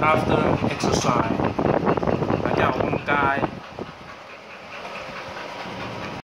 after exercise 大家有咁街。